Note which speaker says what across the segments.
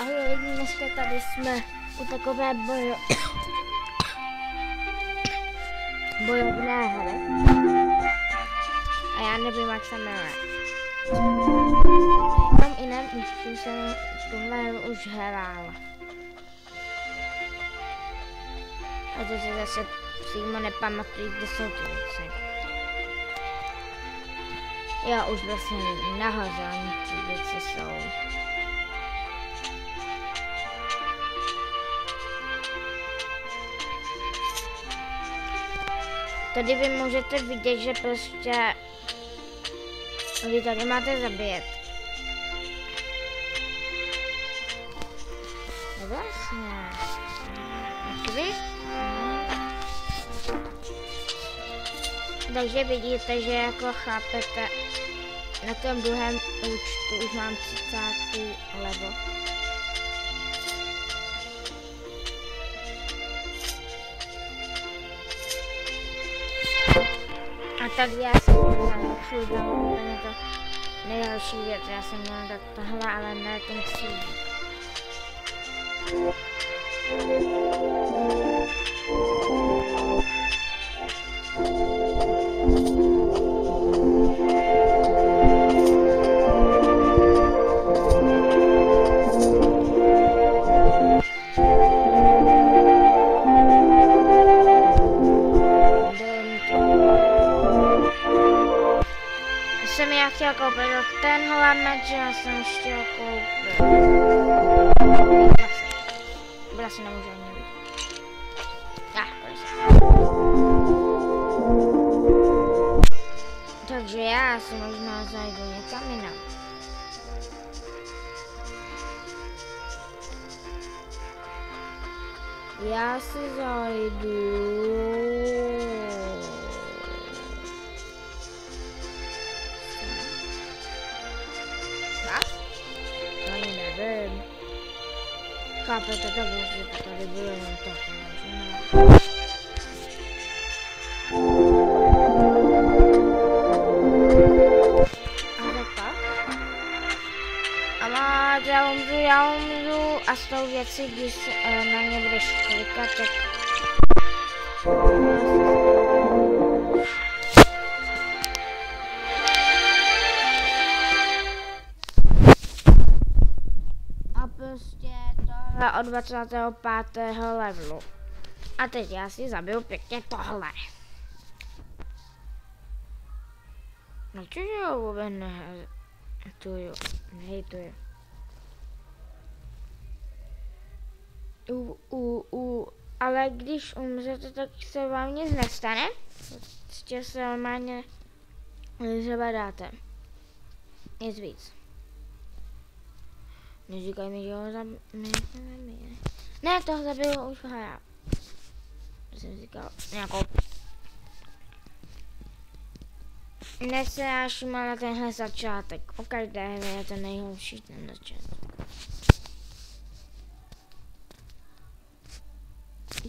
Speaker 1: Ahoj dneska tady jsme u takové bojo... bojovné hry. A já nevím, jak se jmenuje. Mám jiném účtu jsem tuhle už hrál. A to se zase přímo nepamatuji, kde jsou ty věci. Já už vlastně nahoře, ty věci jsou. Tady vy můžete vidět, že prostě vy tady máte zabíjet. No vlastně. Vy? Takže vidíte, že jako chápete, na tom druhém účtu už mám 30 levo. A tak já jsem měla lepší úplně to nejhorší věc, já jsem měla tak tohle, ale ne ten křížík. Jsem chtěla koupit. Vlasy. Vlasy nemůžu ani vidět. Ah, Takže já si možná zajdu někam jinam. Já si zajdu... nevím. Chápete to, že to tady bylo jenom má, já umřu, já umřu a s tou věcí, když eh, na ně budeš klikat, tak... od 25. levelu. A teď já si zabiju pěkně tohle. No čo jo, vůbec ne... Tu jo, nehejtuju. U, u, u, ale když umřete, tak se vám nic nestane. Prostě se normálně zabadáte. Nic víc. Neříkaj mi, že ho zabije. Ne, toho zabil už já. Jsem říkal nějakou... Nesnáším na tenhle začátek. O každé hře je to nejhorší ten začátek.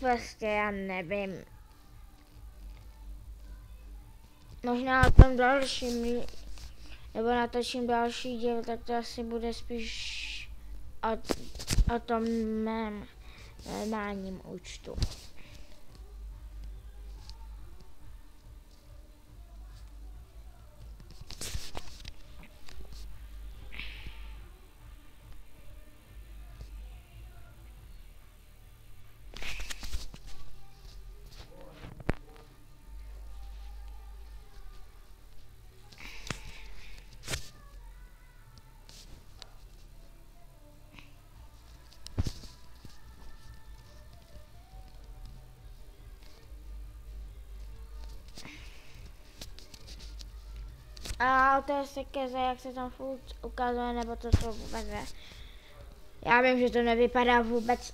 Speaker 1: Prostě já nevím. Možná o tom dalším, nebo natočím další díl, tak to asi bude spíš o, o tom mém normálním účtu. A to je sekeze, jak se tam furt ukazuje, nebo to to vůbec ne. Já vím, že to nevypadá vůbec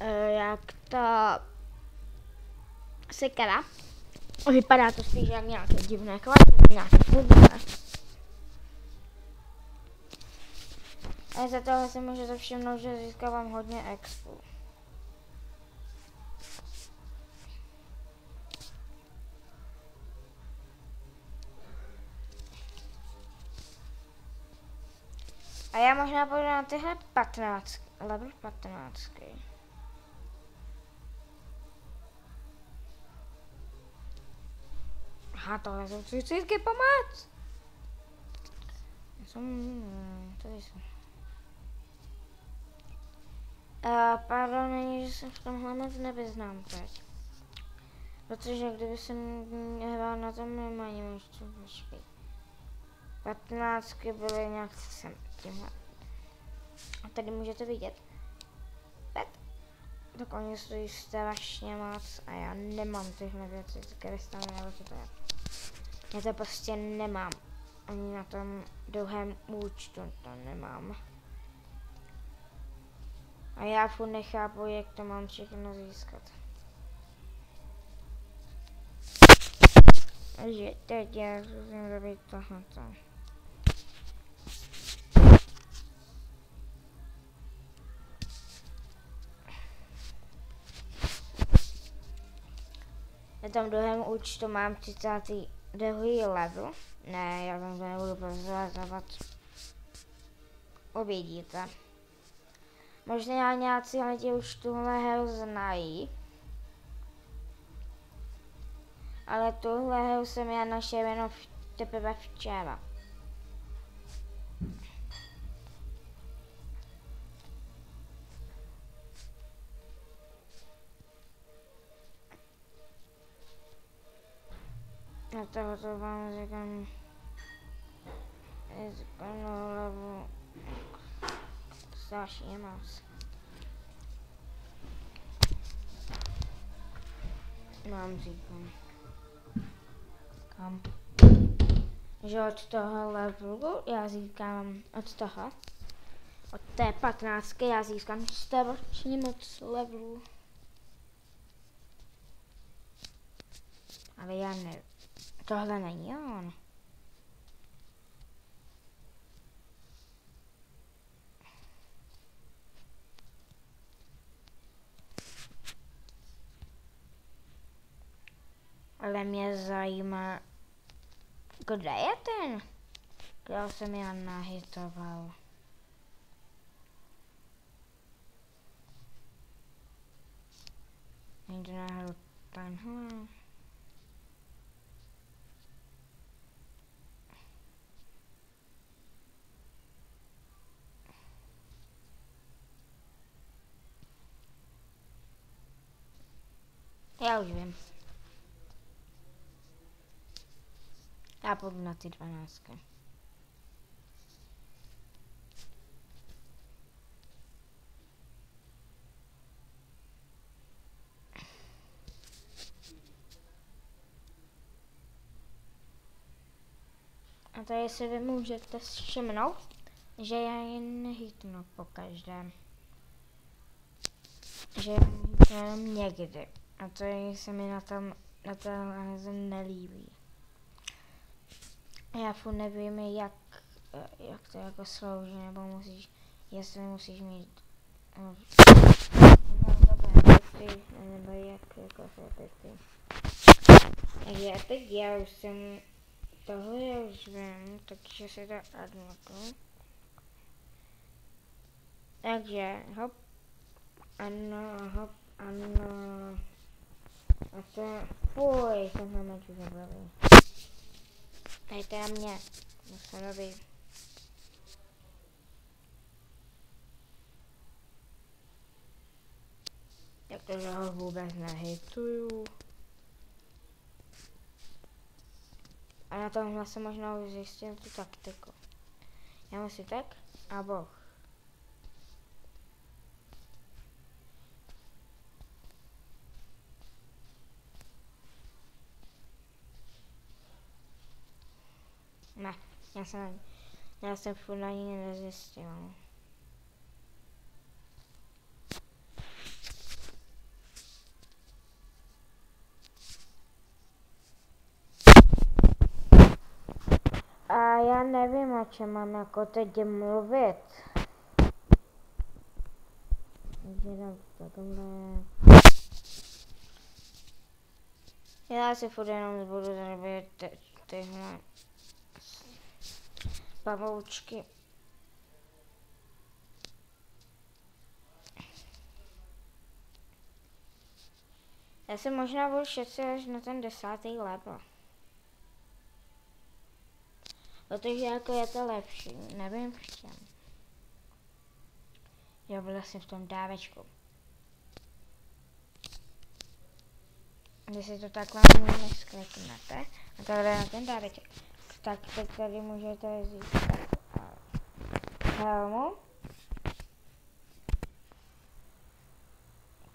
Speaker 1: uh, jak to sekera. Vypadá to spíš jak nějaké divné kvalitní, nějaké fungové. A za toho si můžete všimnout, že získávám hodně expu. Já možná půjdu na tyhle 15 level 15. Aha, tohle jsou třicítky pomoc! Jsou, to jsou. Uh, pardon, že se v tomhle moc nevyznám teď. Protože kdyby jsem hrál na tom normálním ještě počkej. 15 byly nějak sem tímhle. A tady můžete vidět. Pet. Tak oni stojí strašně moc a já nemám tyhle věci, krystály nebo co to je. Já to prostě nemám. Ani na tom druhém účtu to nemám. A já furt nechápu, jak to mám všechno získat. Takže teď já zkusím zabít tohoto. Na tom druhém účtu mám 32. level. Ne, já tam to nebudu prozrazovat. Uvidíte. Možná nějací lidi už tuhle hru znají. Ale tuhle hru jsem já našel jenom teprve včera. Na toho to vám říkám, říkám na hlavu strašně moc. Mám říkám. Kam? Že od toho levelu já získám od toho, od té patnáctky já získám strašně moc levelů. Ale já nevím. Tohle není on. Ale mě zajímá, kde je ten, kdo jsem já nahitoval. To náhodou tenhle? Já už vím. Já půjdu na ty dvanáctky. A tady si vy můžete všimnout, že já je nehýtnu po každém. Že jenom někdy. A to se mi na tom, na tom nelíbí. Já furt nevím, jak, jak to jako slouží, nebo musíš, jestli musíš mít no, dobré pety, nebo jak jako se pety. Takže teď já už jsem, tohle já už vím, takže se to adnoku. Takže hop, ano, hop, ano. A to, fuj, jsem na meču zabavil. Dajte na mě, Musanovi. Jak to, že ho vůbec nehituju. A na tomhle jsem možná už zjistil tu taktiku. Já musím tak a boh. Ne, já jsem, já jsem furt ani nezjistil. A já nevím, o čem mám jako teď mluvit. Já si furt jenom budu zabít tyhle pavoučky. Já se možná budu šetřit až na ten desátý level. Protože jako je to lepší, nevím v čem. Já byla jsem v tom dávečku. Když si to takhle můžeme skliknete a takhle na ten dáveček tak teď tady můžete získat helmu,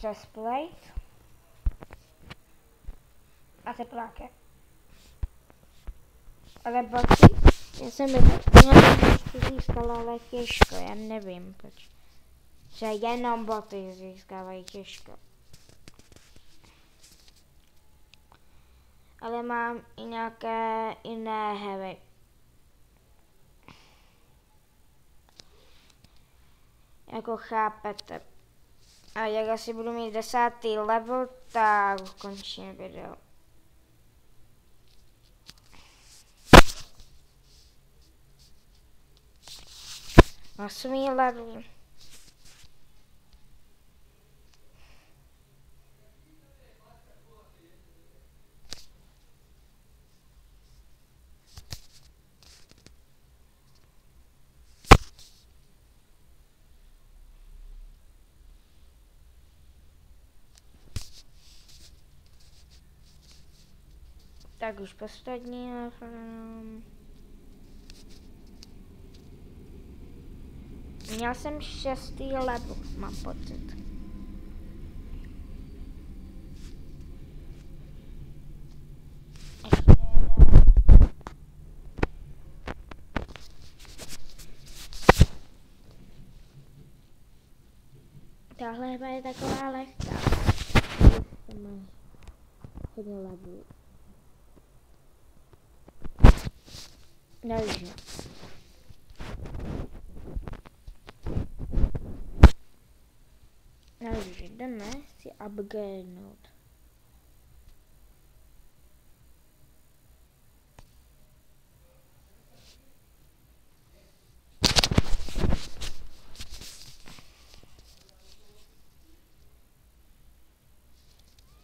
Speaker 1: chestplate a tepláky. Ale boty, já jsem boty získala, ale těžko, já nevím proč. Že jenom boty získávají těžko. Ale mám i nějaké jiné hry. Jako chápete. A jak asi budu mít desátý level, tak ukončím video. Osmý level. Tak už poslední. Měl jsem šestý level, mám pocit. Tahle hra je taková lehká. Hodně levelů. Takže. Takže jdeme si upgradenout.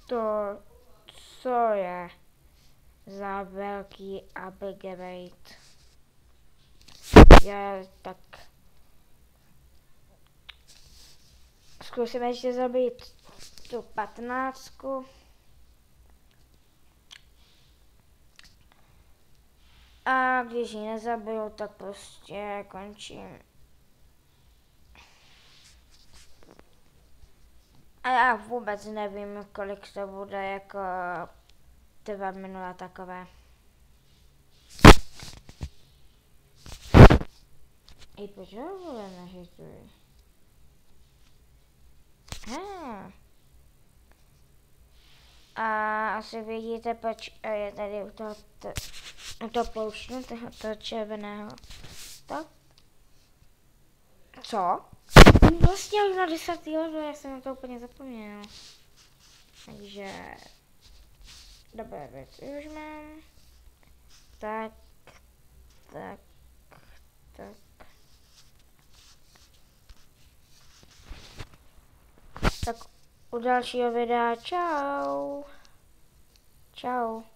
Speaker 1: To, co je za velký upgrade? Je tak Zkusíme ještě zabít tu patnáctku. A když ji nezabiju, tak prostě končím. A já vůbec nevím, kolik to bude jako dva minula takové. I proč ho vole nehytuji? Hmm. A asi vidíte, proč je tady u toho, to, u toho pouštnu, toho, toho červeného. To? Co? Vlastně už na 10. level, já jsem na to úplně zapomněl. Takže... Dobré věci už mám. Tak, tak, tak. Tak u dalšího videa čau. Čau.